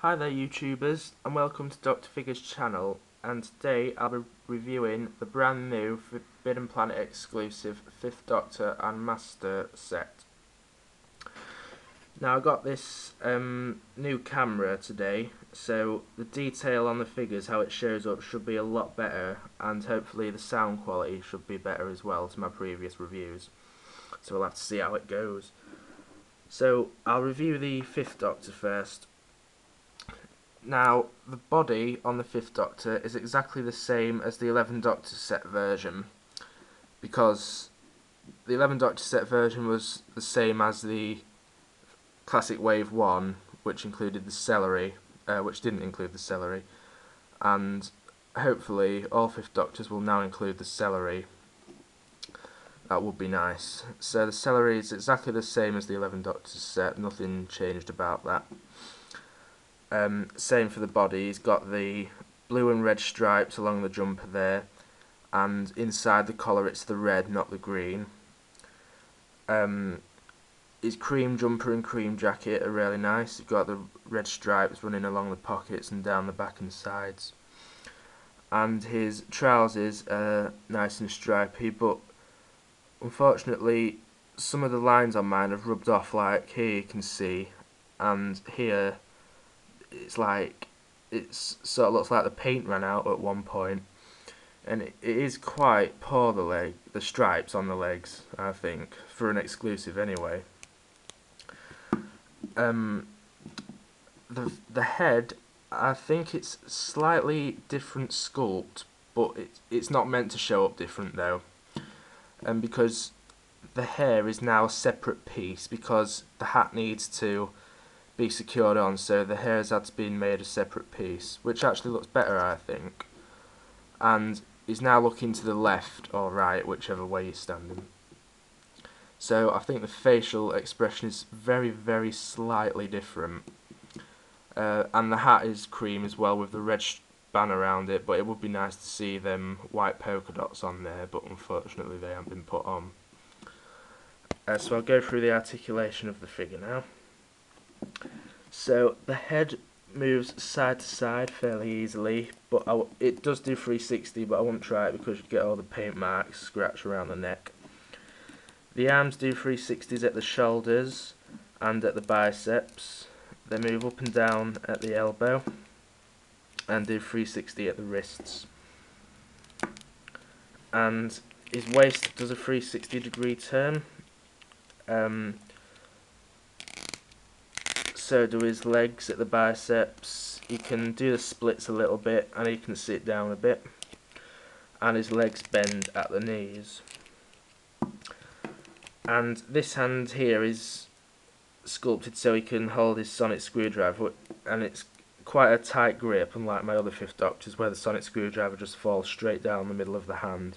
Hi there YouTubers and welcome to Dr Figures channel and today I'll be reviewing the brand new Forbidden Planet exclusive 5th Doctor and Master set. Now I got this um, new camera today so the detail on the figures, how it shows up should be a lot better and hopefully the sound quality should be better as well to my previous reviews. So we'll have to see how it goes. So I'll review the 5th Doctor first. Now, the body on the 5th Doctor is exactly the same as the 11th Doctor set version because the 11th Doctor set version was the same as the classic Wave 1 which included the celery, uh, which didn't include the celery and hopefully all 5th Doctors will now include the celery that would be nice. So the celery is exactly the same as the 11 Doctors set, nothing changed about that. Um, same for the body, he's got the blue and red stripes along the jumper there, and inside the collar it's the red, not the green. Um, his cream jumper and cream jacket are really nice, he's got the red stripes running along the pockets and down the back and sides. And his trousers are nice and stripy, but unfortunately some of the lines on mine have rubbed off like here you can see and here it's like it sort of looks like the paint ran out at one point and it, it is quite poor the leg the stripes on the legs I think for an exclusive anyway. Um, the the head I think it's slightly different sculpt but it, it's not meant to show up different though. And because the hair is now a separate piece because the hat needs to be secured on so the hair has had to be made a separate piece which actually looks better I think and is now looking to the left or right whichever way you're standing so I think the facial expression is very very slightly different uh, and the hat is cream as well with the red band around it, but it would be nice to see them white polka dots on there, but unfortunately they haven't been put on. Uh, so I'll go through the articulation of the figure now. So the head moves side to side fairly easily, but it does do 360, but I won't try it because you get all the paint marks scratched around the neck. The arms do 360s at the shoulders and at the biceps. They move up and down at the elbow and do 360 at the wrists. And his waist does a 360 degree turn. Um, so do his legs at the biceps. He can do the splits a little bit and he can sit down a bit. And his legs bend at the knees. And this hand here is sculpted so he can hold his sonic screwdriver and it's quite a tight grip, unlike my other Fifth Doctors, where the sonic screwdriver just falls straight down the middle of the hand.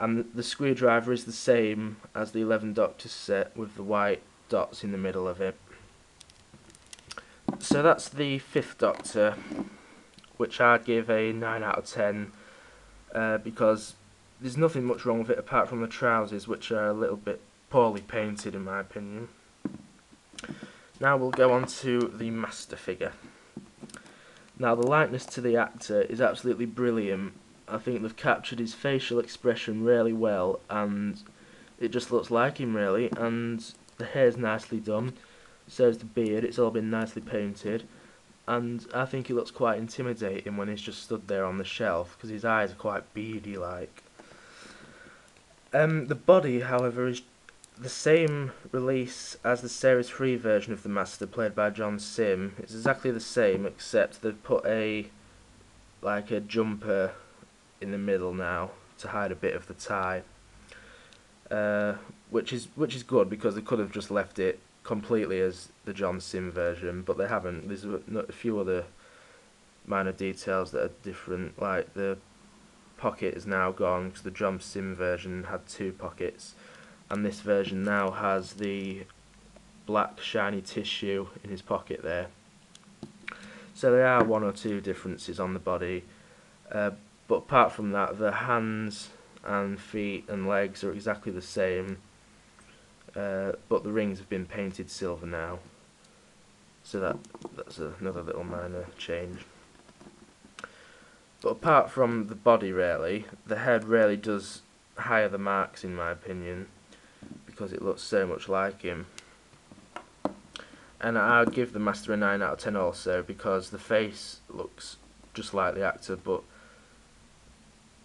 And the screwdriver is the same as the 11 Doctors set, with the white dots in the middle of it. So that's the Fifth Doctor, which I'd give a 9 out of 10, uh, because there's nothing much wrong with it apart from the trousers, which are a little bit poorly painted in my opinion. Now we'll go on to the master figure. Now the likeness to the actor is absolutely brilliant. I think they've captured his facial expression really well and it just looks like him really and the hair's nicely done. Is the beard, it's all been nicely painted and I think he looks quite intimidating when he's just stood there on the shelf because his eyes are quite beady like. Um, the body however is the same release as the Series 3 version of the Master played by John Simm. It's exactly the same except they've put a like a jumper in the middle now to hide a bit of the tie. Uh, which is which is good because they could have just left it completely as the John Simm version, but they haven't. There's a, few other minor details that are different, like the pocket is now gone because the John Simm version had two pockets and this version now has the black shiny tissue in his pocket there so there are one or two differences on the body uh, but apart from that the hands and feet and legs are exactly the same uh, but the rings have been painted silver now So that that's another little minor change. But apart from the body, really, the head really does hire the marks, in my opinion, because it looks so much like him. And I would give the Master a 9 out of 10 also, because the face looks just like the actor, but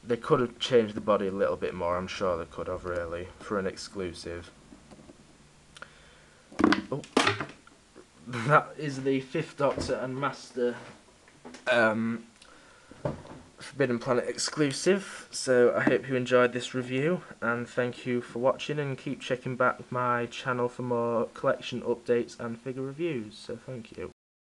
they could have changed the body a little bit more, I'm sure they could have, really, for an exclusive. Oh. That is the Fifth Doctor and Master um, Forbidden Planet exclusive. So I hope you enjoyed this review and thank you for watching and keep checking back my channel for more collection updates and figure reviews. So thank you.